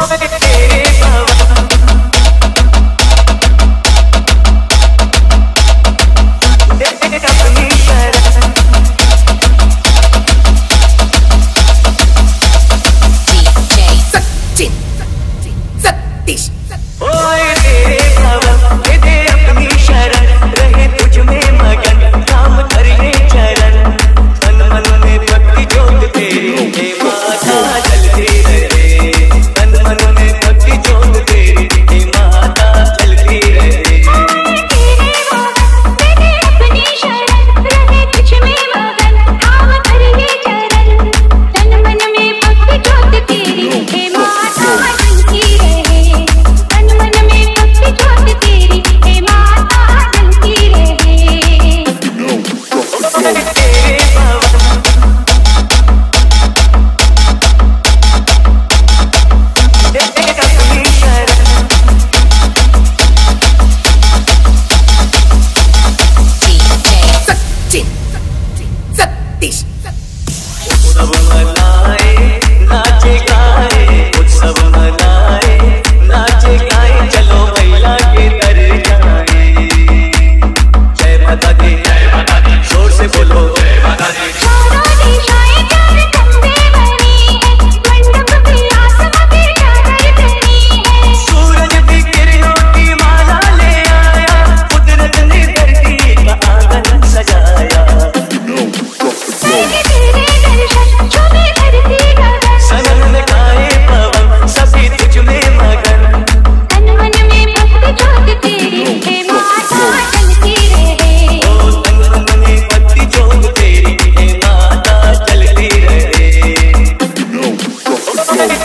away.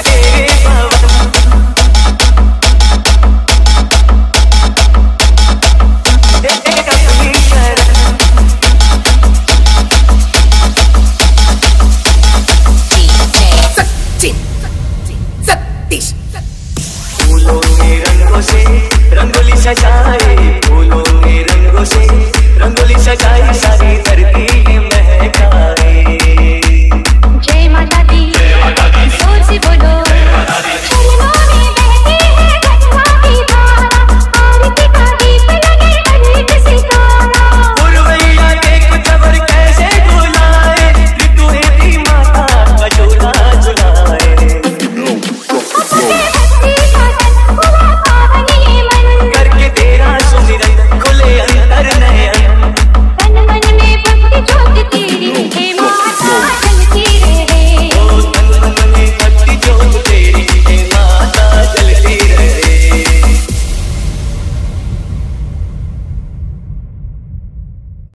baby